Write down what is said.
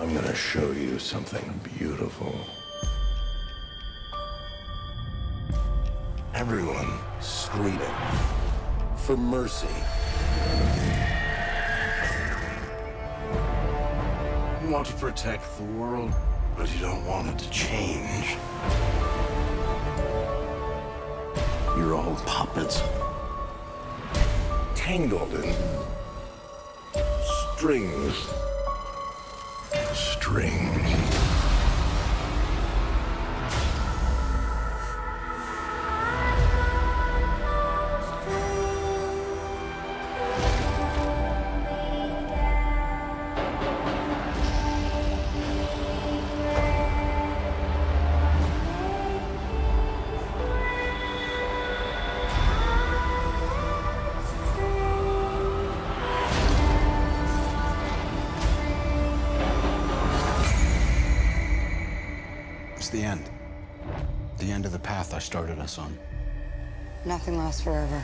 I'm gonna show you something beautiful. Everyone screaming for mercy. You want to protect the world, but you don't want it to change. You're all puppets. Tangled in strings strings. The end. The end of the path I started us on. Nothing lasts forever.